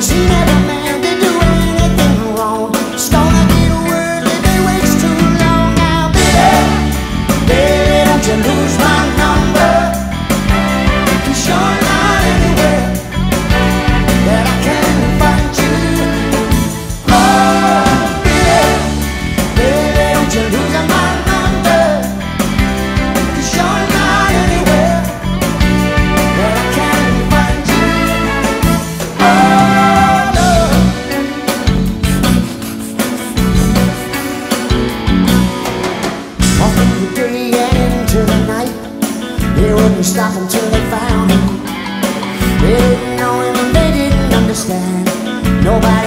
Cause you the day and into the night. They wouldn't stop until they found him. They didn't know him and they didn't understand. Nobody.